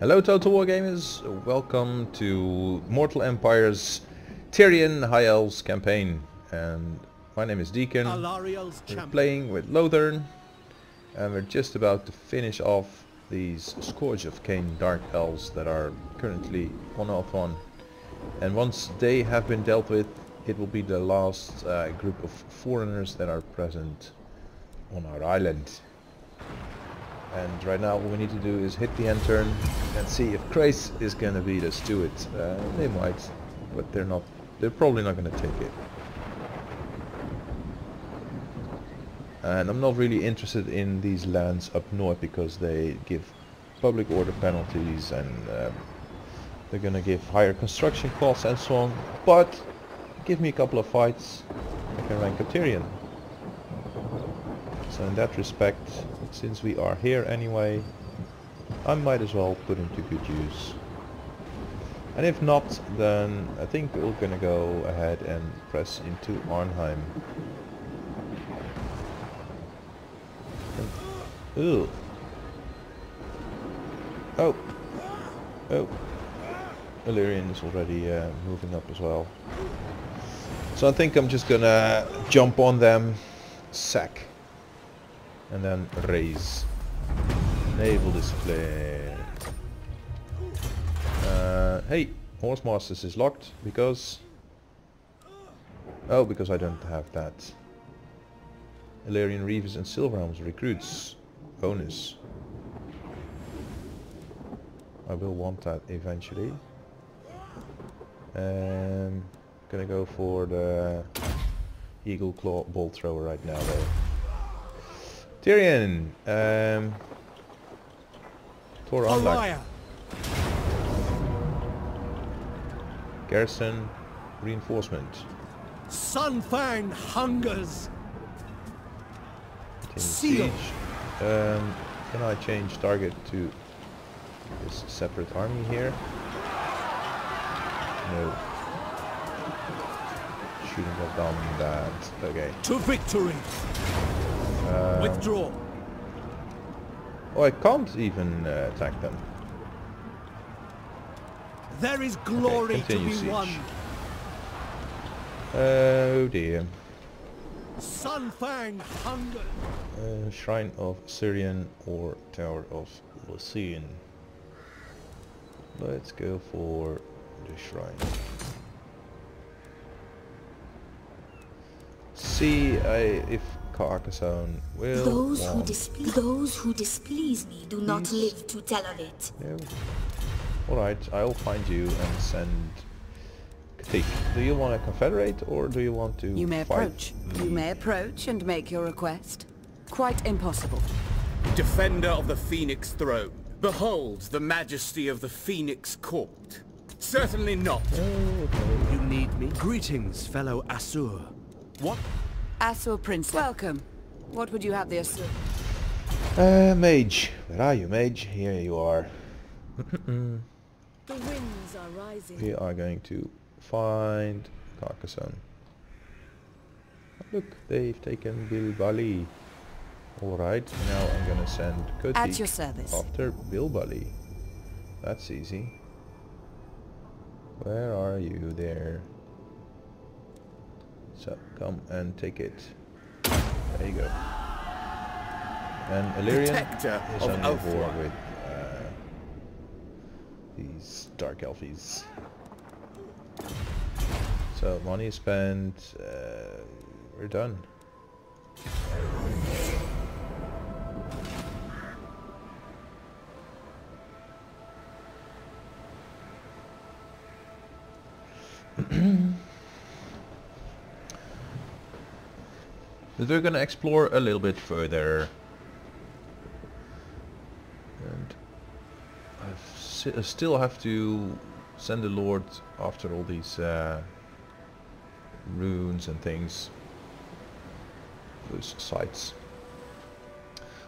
Hello Total War Gamers, welcome to Mortal Empire's Tyrion High Elves campaign. And my name is Deacon, we're playing with Lothern and we're just about to finish off these Scourge of Khaine Dark Elves that are currently 1 of 1 and once they have been dealt with it will be the last uh, group of foreigners that are present on our island. And right now what we need to do is hit the end turn and see if Chrace is gonna beat us to it. Uh, they might, but they're not. They're probably not gonna take it. And I'm not really interested in these lands up north because they give public order penalties and um, they're gonna give higher construction costs and so on. But give me a couple of fights, I can rank a Tyrion. So in that respect, since we are here anyway, I might as well put him to good use. And if not, then I think we're gonna go ahead and press into Arnheim. And- Ooh. Oh. Oh. Ellyrion is already uh, moving up as well. So I think I'm just gonna jump on them, sack, and then raise. Naval display. Uh, hey, Horse Masters is locked because... Oh, because I don't have that. Ellyrian Reavers and Silverhelms recruits. Bonus. I will want that eventually. Um, gonna go for the Eagle Claw Bolt Thrower right now though. Tyrion! Um. Garrison Reinforcement. Sunfang hungers. Siege. Um, can I change target to this separate army here? No. Shouldn't have done that. Okay. To victory. Uh, Withdraw. oh, I can't even uh, attack them. There is glory to be siege. won. Oh dear. Sunfang hunger. Uh, Shrine of Syrian or Tower of Lycian. Let's go for the shrine. See I, if Carcassonne will Those who, those who displease me do not Please. live to tell of it. No. Alright, I'll find you and send Cothique. Do you want to confederate or do you want to You may fight approach. You may approach and make your request. Quite impossible. Defender of the Phoenix throne, behold the majesty of the Phoenix court. Certainly not. Oh, you need me? Greetings, fellow Asur. What? Asur Prince, welcome. What would you have the Asur? Uh, mage. Where are you, mage? Here you are. The winds are rising. We are going to find Carcassonne. Look, they've taken Bilbali. Alright, now I'm gonna send At Cothique your service. after Bilbali. That's easy. Where are you there? So, come and take it. There you go. And Illyrian Protector is on the Ulthuan. with uh, these dark elfies. So money spent. Uh, we're done. But we're gonna explore a little bit further. And I I still have to send the Lord after all these uh, runes and things. Those sites.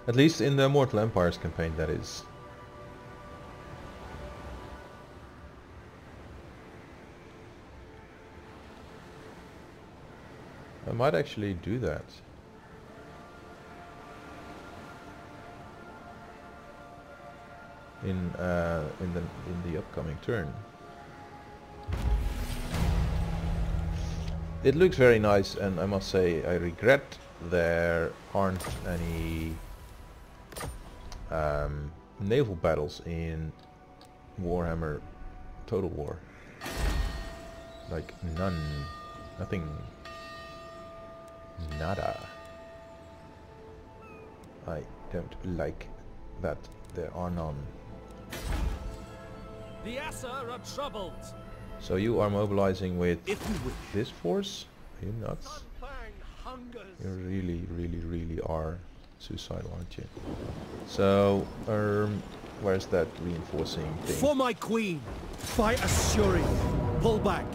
At least in the Mortal Empires campaign that is. Might actually do that. in uh, in the in the upcoming turn. It looks very nice, and I must say I regret there aren't any um, naval battles in Warhammer Total War. Like none, nothing, nada. I don't like that there are none. The Assa are troubled. So you are mobilizing with If you wish. this force? Are you nuts? You really, really, really are suicidal, aren't you? So, um, where's that reinforcing thing? For my queen, by Asuri, pull back.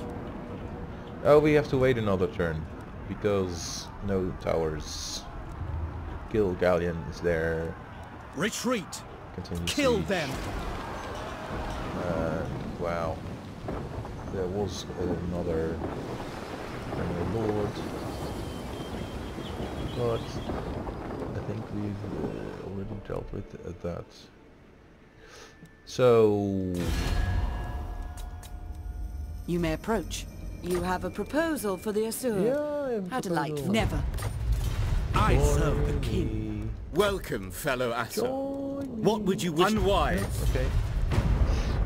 Oh, we have to wait another turn because no towers. Kill Galleon is there. Retreat. Continue. Kill siege. them. And wow, there was another Premier Lord, but I think we've uh, already dealt with uh, that. So You may approach. You have a proposal for the Asur. yeah, I have How delightful. proposal. Never. I Join serve the king. me. Welcome, fellow Asa. Join me. What would you wish? Unwise. Okay.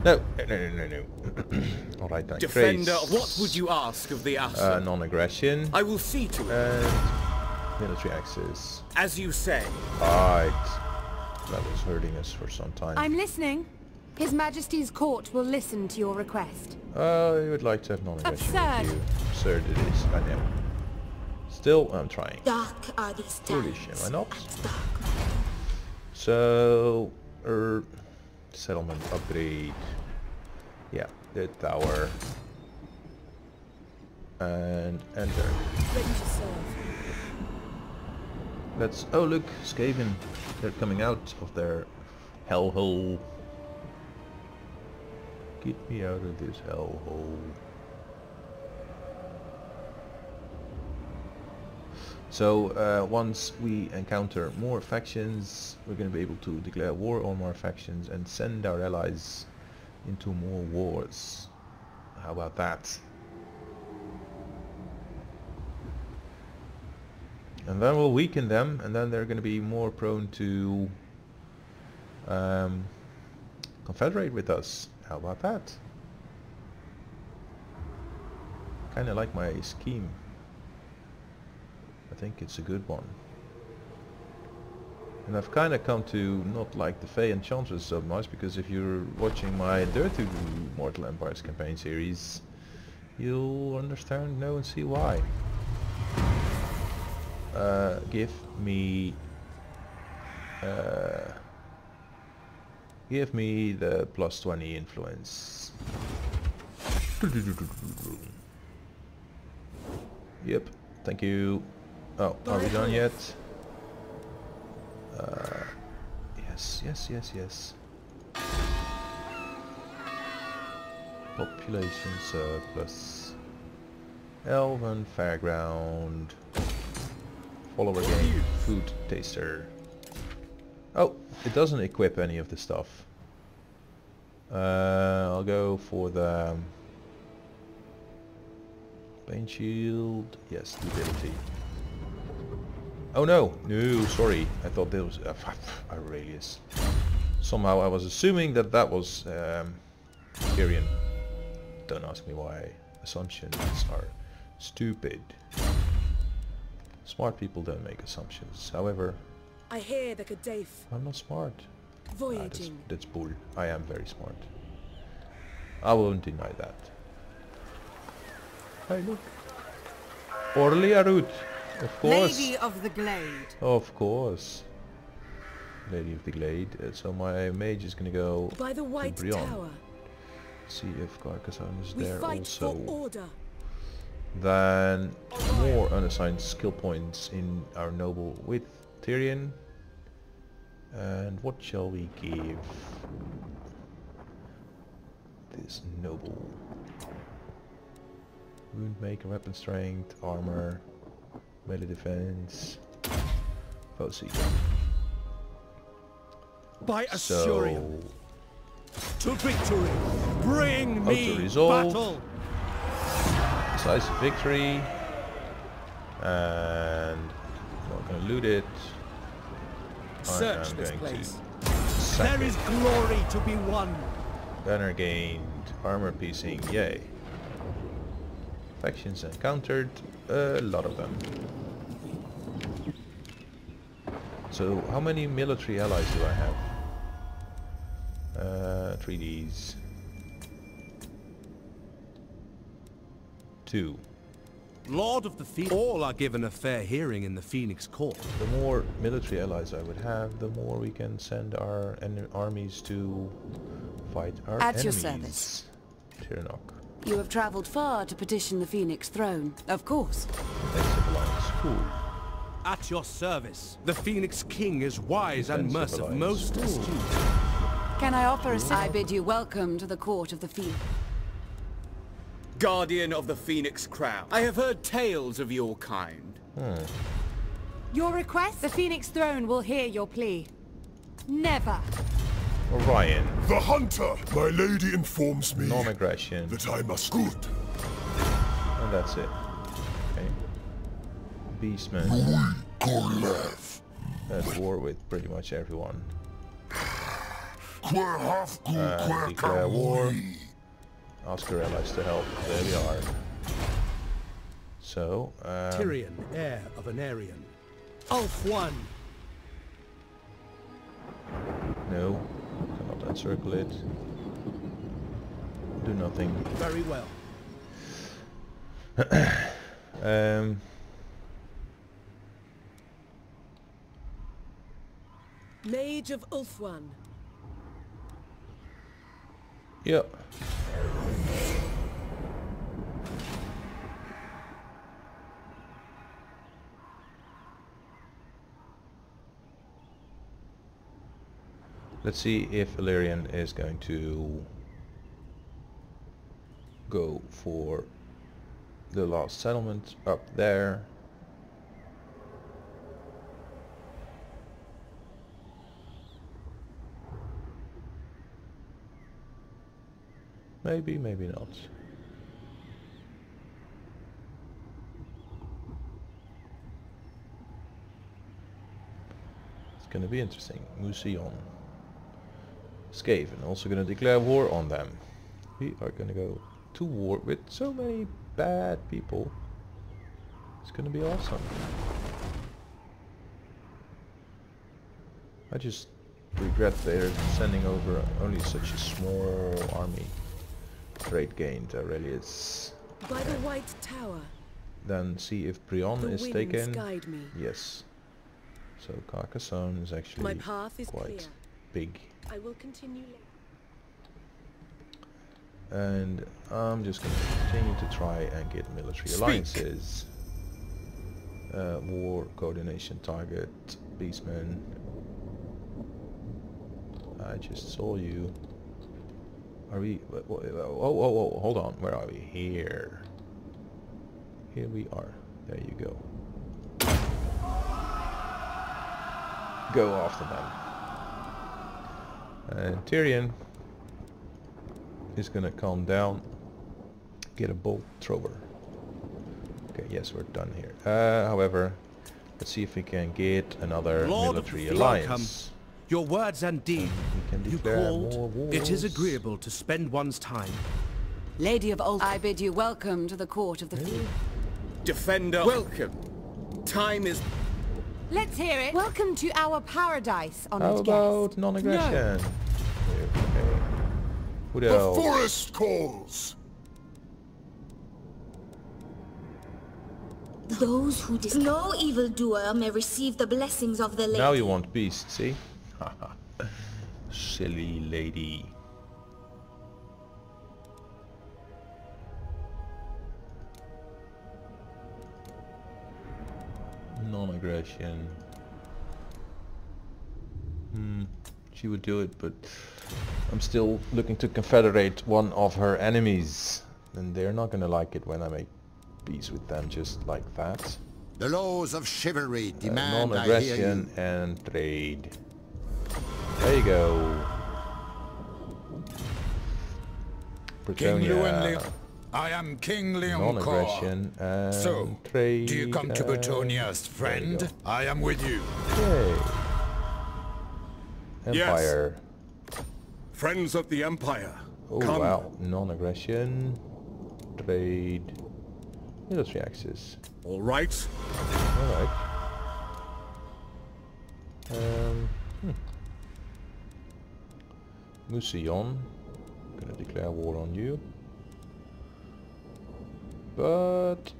No, no, no, no, no. All right, then. Defender, Grace. what would you ask of the Asa? Uh, non-aggression I will see to it. and military access. As you say. Right. That was hurting us for some time. I'm listening. His Majesty's court will listen to your request. Uh, I would like to have non-aggression Absurd. with you. Absurd it is, I know. Still, I'm trying. Dark are these Foolish, am I not? So, er, settlement upgrade. Yeah, the tower. And enter. Ready to serve. Let's. Oh look, Skaven. They're coming out of their hellhole. Get me out of this hellhole. So uh, once we encounter more factions, we're going to be able to declare war on more factions and send our allies into more wars. How about that? And then we'll weaken them, and then they're going to be more prone to um, confederate with us. How about that? Kind of like my scheme. I think it's a good one. And I've kind of come to not like the Fey Enchantress so much, because if you're watching my Durthu Mortal Empires campaign series, you'll understand, know and see why. Uh, give me... Uh, give me the plus 20 influence. Yep, thank you. Oh, are we done yet? Uh, yes, yes, yes, yes. Population surplus. Elven fairground. Follower game. Food taster. Oh, it doesn't equip any of the stuff. Uh, I'll go for the um, Bane shield. Yes, the ability. Oh no, no, sorry. I thought that was uh, Aurelius. Somehow I was assuming that that was um. Don't ask me why. Assumptions are stupid. Smart people don't make assumptions. However, I hear the Kadef I'm not smart. Ah, that's, voyaging. that's bull. I am very smart. I won't deny that. Hey, look. Orly Arut. Of course. Lady of the Glade. Of course. Lady of the Glade. Uh, so my mage is gonna go By the White Brion. Tower, see if Carcassonne is we there fight also. for order. Then more unassigned skill points in our noble with Tyrion. And what shall we give this noble? Wound maker, weapon strength, armor, melee defense, foe seeker. By Asuryan. So to victory. Bring me Auto-resolve. battle. Decisive victory. And gonna loot it. Search this place. There it. is glory to be won. Banner gained, armor piecing, yay. Factions encountered, a lot of them. So, how many military allies do I have? Uh, 3Ds. Two. Lord of the Phoenix. All are given a fair hearing in the Phoenix Court. The more military allies I would have, the more we can send our en armies to fight our At your enemies. service. Tiranoc. You have traveled far to petition the Phoenix throne. Of course. Defensive alliance. Cool. At your service. The Phoenix King is wise and merciful, most astute. Can I offer a I bid you welcome to the court of the Phoenix. Guardian of the Phoenix Crown. I have heard tales of your kind. Your request? The Phoenix throne will hear your plea. Never. Orion. The hunter! My lady informs me Non-aggression. that I must good. And that's it. Okay. Beastman. Korlev. At war with pretty much everyone. Quer half good, Uh, declare war. Kamui. Ask our allies to help. There we are. So, um, Tyrion, heir of Aenarion. Ulf one. no. Cannot encircle it. Do nothing. Very well. Um, Mage of Ulthuan. yeah. Let's see if Ellyrion is going to go for the last settlement up there. Maybe, maybe not. It's gonna be interesting. Skaven also gonna declare war on them. We are gonna go to war with so many bad people. It's gonna be awesome. I just regret they're sending over only such a small army. Great gain, Aurelius. By the White Tower. Then see if Brion The is taken. Yes. So Carcassonne is actually My path is quite clear. big. I will continue later. And I'm just going to continue to try and get military Speak. alliances. Uh, war coordination target, Beastman. I just saw you. Are we? wha- wha- Oh, oh, oh, hold on. Where are we? Here. Here we are. There you go. Go after them. And Tyrion is gonna calm down. Get a bolt thrower. Okay, yes, we're done here. Uh, however, let's see if we can get another Lord of the military Phoenix, alliance. Your words and deed. We can You called. It is agreeable to spend one's time. Lady of Old, I bid you welcome to the court of the Phoenix. Defender. Welcome. Time is Let's hear it. Welcome to our paradise, How honored about non-aggression? No. Okay. Who The else? forest calls. Those who dis- no evildoer may receive the blessings of the lady. Now you want beast, see? Silly lady. Non-aggression. Hmm, she would do it, but I'm still looking to confederate one of her enemies. And they're not gonna like it when I make peace with them just like that. The laws of chivalry Uh, demand you. non-aggression and trade. There you go. Bretonnia. Le I am King Leoncoeur. Non-aggression So, trade. do you come to and- Bretonnia as there you friend? I am with you. Okay. Yes. Friends of the Empire. Oh Come. wow. Non-aggression. Trade. Military access. All right. Alright. Um, hmm. Mousillon. Gonna declare war on you. But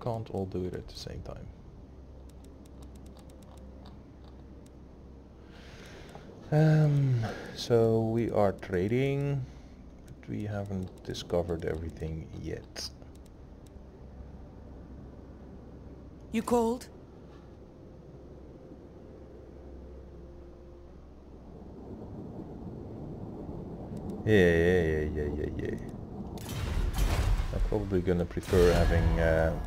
can't all do it at the same time. Um, so we are trading, but we haven't discovered everything yet. You called? Yeah, yeah, yeah, yeah, yeah, yeah. I'm probably gonna prefer having uh,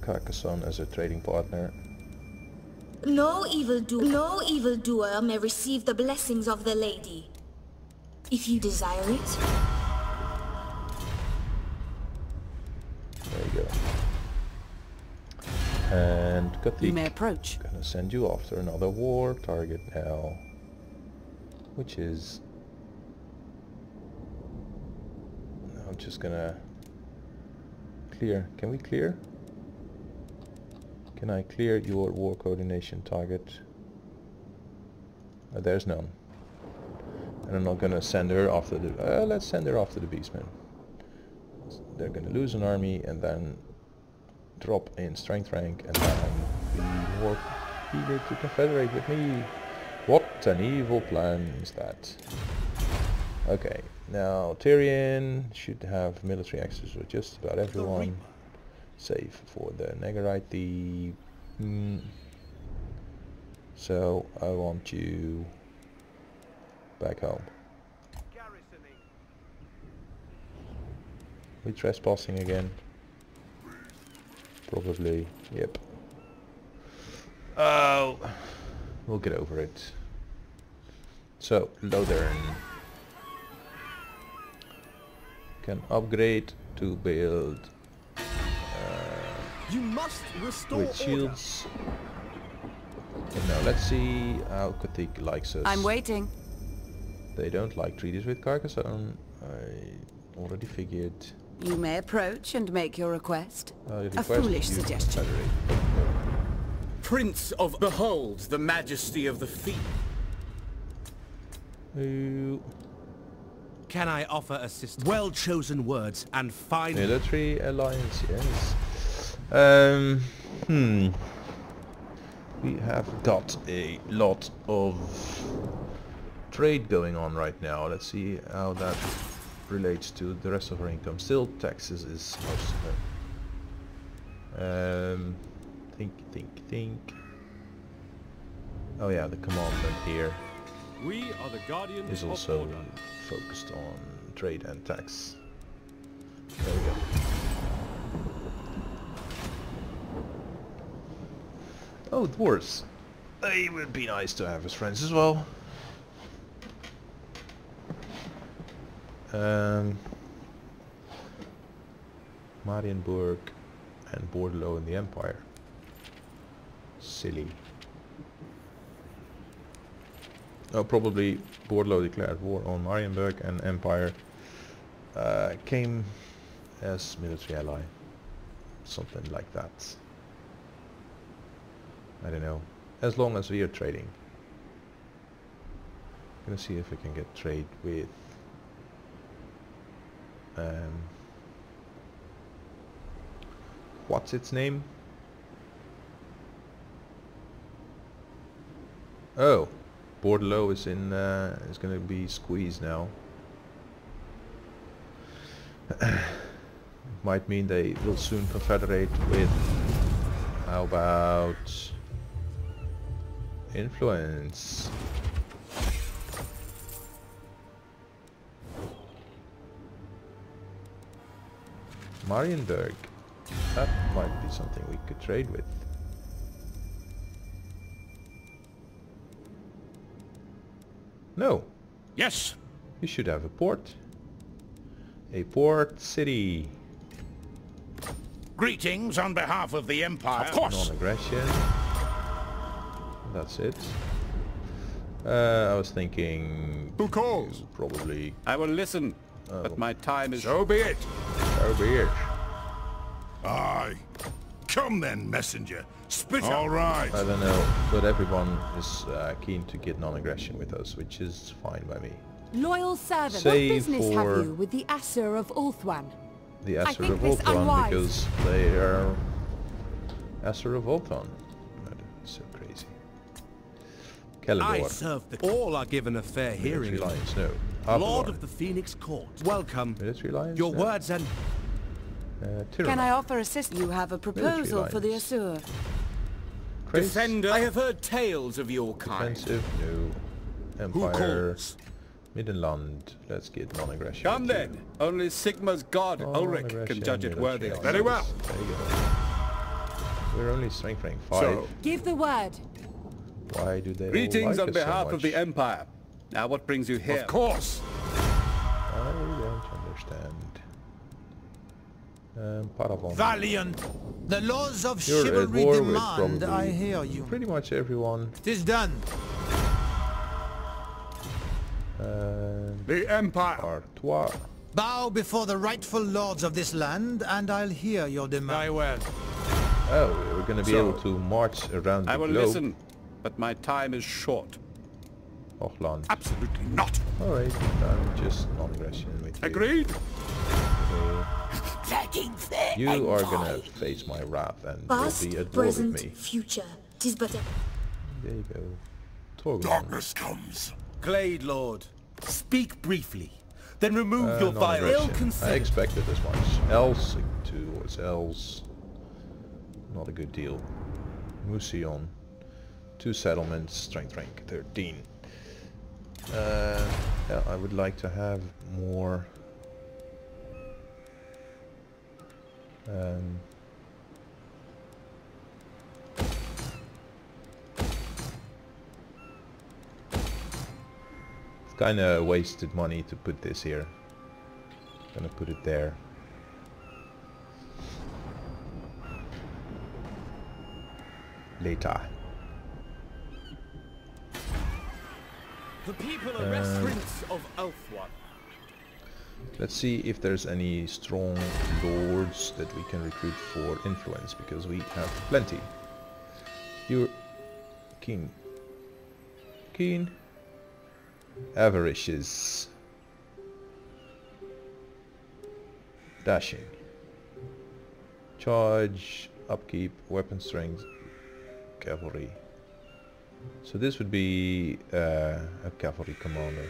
Carcassonne as a trading partner. No evildoer, no evildoer may receive the blessings of the lady. If you desire it, There you go. And You may approach. gonna send you after another war target now, which is. I'm just gonna clear. Can we clear? Can I clear your war coordination target? Uh, there's none. And I'm not gonna send her after the. Uh, let's send her after the beastmen. They're gonna lose an army and then drop in strength rank and then be more eager to confederate with me. What an evil plan is that? Okay, now Tyrion should have military access with just about everyone, save for the Negarite. The mm, so I want you back home. We trespassing again? Probably. Yep. Oh, we'll get over it. So Lothern can upgrade to build You must restore with order. shields. But now let's see how Cothique likes us. I'm waiting. They don't like treaties with Carcassonne. I already figured. You may approach and make your request. Uh, A foolish suggestion. confederate. Prince of Behold, the majesty of the feet. Ooh. Can I offer assistance? Well chosen words and fine. Military alliance, yes. Um, hmm. We have got a lot of trade going on right now. Let's see how that relates to the rest of our income. Still, taxes is most of it. Um, think, think, think. Oh yeah, the commandment here We are the guardians is of also order. focused on trade and tax. There we go. Oh, dwarves. They would be nice to have as friends as well. Um, Marienburg and Bordeaux in the Empire. Silly. Oh, probably Bordeaux declared war on Marienburg and Empire uh, came as military ally. Something like that. I don't know. As long as we are trading. gonna see if we can get trade with um, what's its name? Oh, Bordeaux is in uh, is gonna be squeezed now. Might mean they will soon confederate with. How about influence? Marienburg. That might be something we could trade with. No, Yes. you should have a port. a port city. Greetings on behalf of the Empire. Of course. Non-aggression. That's it. Uh, I was thinking Who calls? probably I will listen, Oh. but my time is... So be it. so be it. Aye. Come then, messenger. Spit All right. I don't know, but everyone is uh, keen to get non-aggression with us, which is fine by me. Loyal servant. Say what business have you with the Asur of Ulthuan? The I Asur of Ulthuan, Ultron unwise. because they are Asur of Ulthuan. It's so crazy. I serve the... All are given a fair Military hearing. Lions, no. Lord Avelorn. of the Phoenix Court. Welcome. Military Lions, Your no. words and... Uh, Can I offer assistance? You have a proposal for the lines. Asur. Crazy. Defender, I have heard tales of your kind. Defensive, no. Who Empire. calls? Middenland. Let's get non-aggression. Come with then. Only Sigma's god, Oh, Ulric, can judge it worthy of. Very well. There you go. We're only strengthening five. So, Give the word. Why do they all Greetings like on us so behalf of the Empire. Now what brings you here? of course. I don't understand. Um, Paravon. Valiant. The laws of You're chivalry demand I hear you. pretty much everyone. Tis done. Um, The Empire. Artois. Bow before the rightful lords of this land, and I'll hear your demand. Very well. Oh, we're gonna be So- able to march around the globe. I will globe. listen, but my time is short. Hochland. Absolutely not. Alright, I'm just non-aggression with you. Agreed. Okay. You are gonna face my wrath and Past, will be at war with present, me. future. Tis but a There you go. Torgon. Darkness comes. Glade Lord, speak briefly. Then remove Uh, your vile I expected this much. Else towards else. Not a good deal. Mousillon. Two settlements, strength rank 13. Uh, yeah, I would like to have more. Um, kind of wasted money to put this here. Gonna put it there. Later. The people Um, arrest Prince of Ulthuan. Let's see if there's any strong lords that we can recruit for influence, because we have plenty. You're keen. Keen. Avaricious. Dashing. Charge, upkeep, weapon strength, cavalry. So this would be uh, a cavalry commander.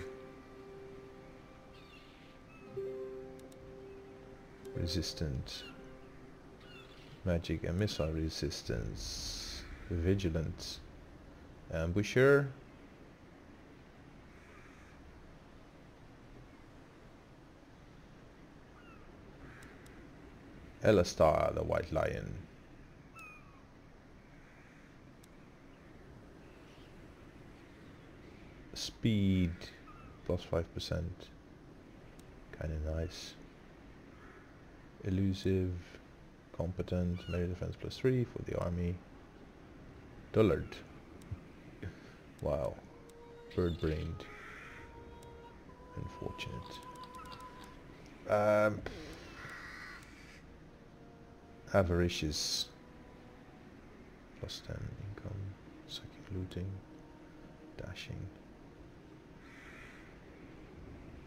Resistant. Magic and missile resistance. Vigilant. Ambusher. Elastar, the White Lion. Speed, plus 5%. Kinda nice. Elusive, competent, melee defense plus 3 for the army. Dullard. wow. Bird-brained. Unfortunate. Um, avaricious. Plus 10 income. Sucking looting. Dashing.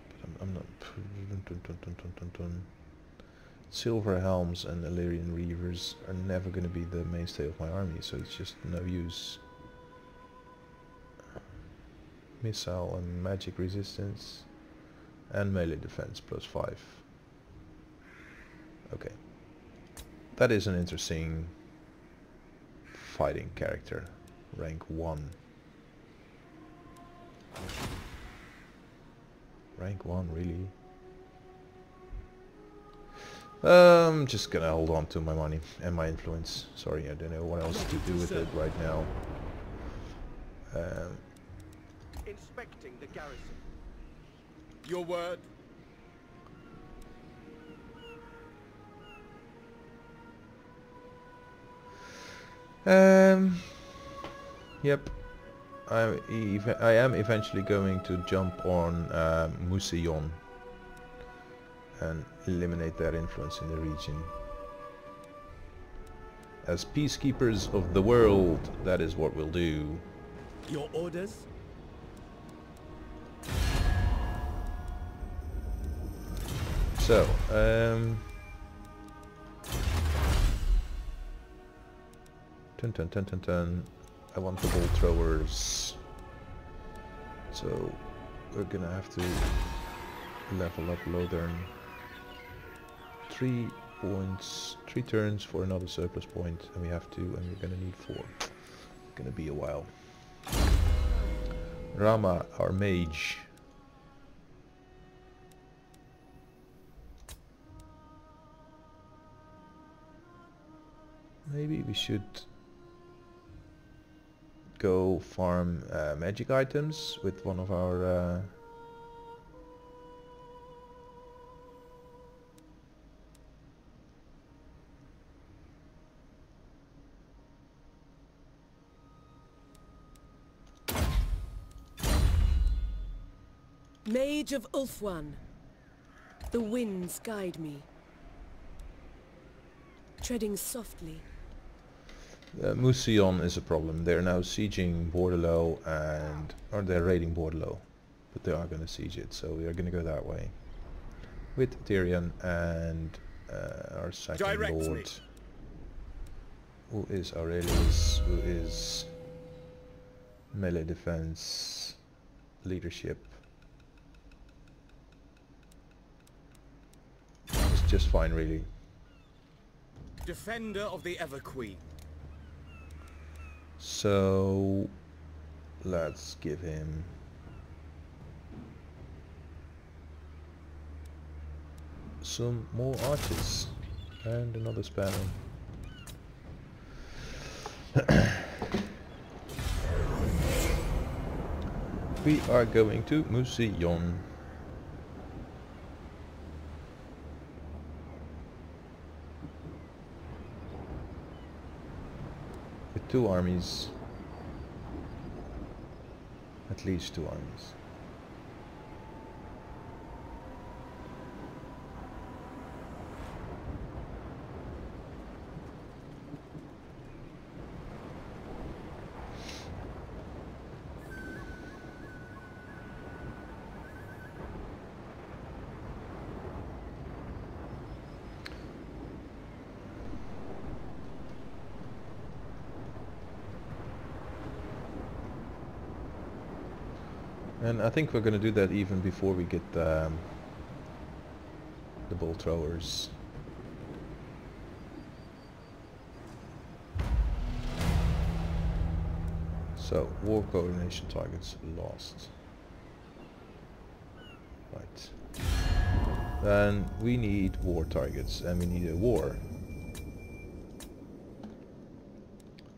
But I'm, I'm not... Silver Helms and Ellyrian Reavers are never going to be the mainstay of my army, so it's just no use. Missile and magic resistance and melee defense plus 5. Okay. That is an interesting fighting character. Rank 1. Rank 1, really? I'm um, just gonna hold on to my money and my influence. Sorry, I don't know what else to do with it right now. Um. Inspecting the garrison. Your word. Um. Yep. I I am eventually going to jump on uh, Mousillon and eliminate their influence in the region. As peacekeepers of the world, that is what we'll do. Your orders? So, um... Dun, dun, dun, dun, dun. I want the ball throwers. So, we're gonna have to level up Lothern. Three points, three turns for another surplus point, and we have to, and we're gonna need four. Gonna be a while. Rama, our mage. Maybe we should go farm uh, magic items with one of our uh, Mage of Ulthuan. The winds guide me. Treading softly. Uh, Mousillon is a problem. They're now sieging Bordeleaux and... or they're raiding Bordeleaux. But they are going to siege it, so we are going to go that way. With Tyrion and uh, our second Direct me. lord. Who is Aurelius, who is melee defense, leadership. It's just fine really. Defender of the Ever Queen. So let's give him some more archers and another spanner. we are going to Mousillon. Two armies. At least two armies. And I think we're going to do that even before we get um, the ball throwers. So, war coordination targets lost. Right. Then we need war targets and we need a war.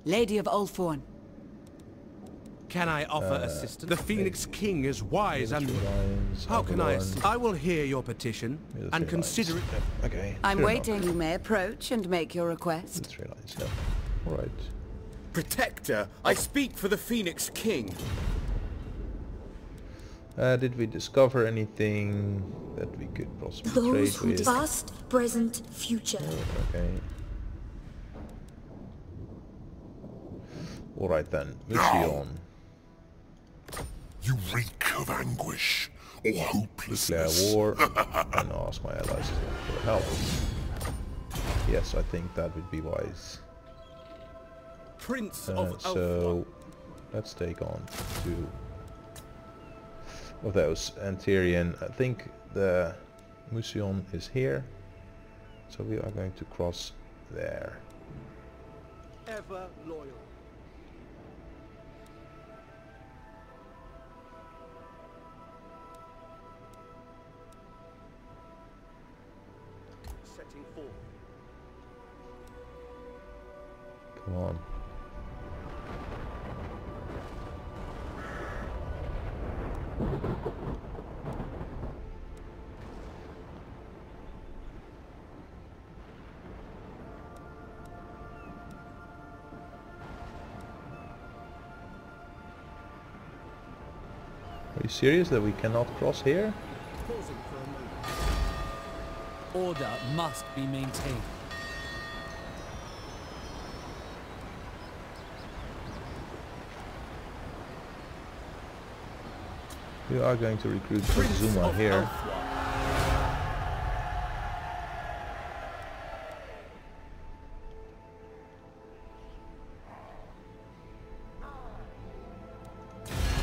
Lady of Ulthorn. Can I offer Uh, assistance? The Phoenix King is wise and... Lines, How can I Avalon, assist? I will hear your petition military and consider lines. it... Okay. I'm fair waiting. enough. You may approach and make your request. Military lines, no. Alright. Protector, I speak for the Phoenix King. Uh, did we discover anything that we could possibly Those trade who with? past, present, future. Oh, okay. Alright then, Mousillon. You reek of anguish or Declare hopelessness. war and ask my allies for help. Yes, I think that would be wise. Prince Uh, of Ulthuan. so let's take on two of those. And Tyrion, I think the Mousillon is here. So we are going to cross there. Ever loyal. Come on. Are you serious that we cannot cross here? Order must be maintained. We are going to recruit Zuma here.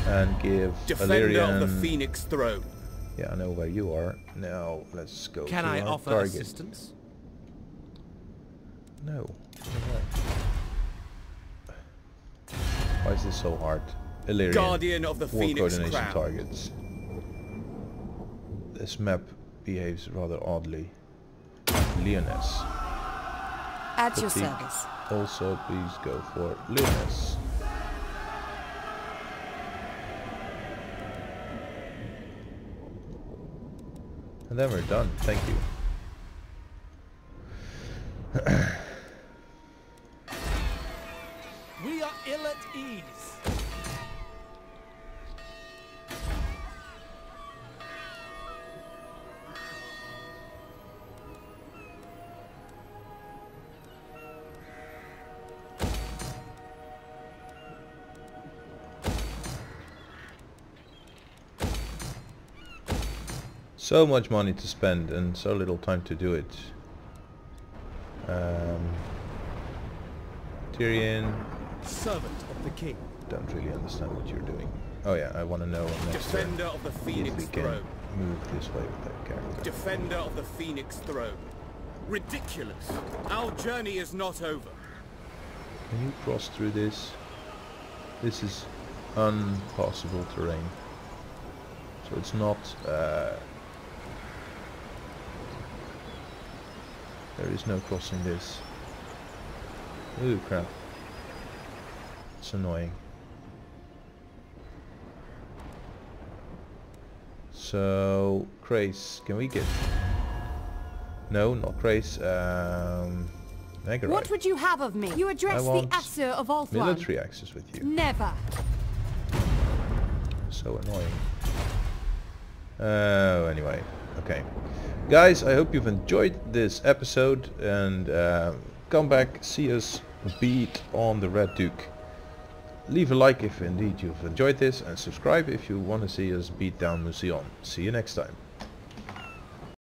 And give Defender Ellyrion... of the Phoenix Throne. Yeah, I know where you are. Now, let's go Can to I offer target. assistance? No. Why is this so hard? Ellyrion. Guardian of the War Phoenix coordination Crown. targets. This map behaves rather oddly. Lyonesse. At your service. Also, please go for Lyonesse. And then we're done. Thank you. So much money to spend and so little time to do it. Um, Tyrion, Servant of the king. don't really understand what you're doing. Oh yeah, I want to know next Defender of the Phoenix Throne. move this way with that character. Defender of the Phoenix Throne. Ridiculous. Our journey is not over. Can you cross through this? This is unpassable terrain. So it's not... Uh, there is no crossing this. Ooh, crap. It's annoying. So, Chrace, can we get... No, not Chrace. Um, Megarite. What would you have of me? You address the Asur of Ulthuan. military access with you. Never. So annoying. Oh, anyway. Okay. Guys, I hope you've enjoyed this episode and uh, come back, see us beat on the Red Duke. Leave a like if indeed you've enjoyed this and subscribe if you want to see us beat down Mousillon. See you next time.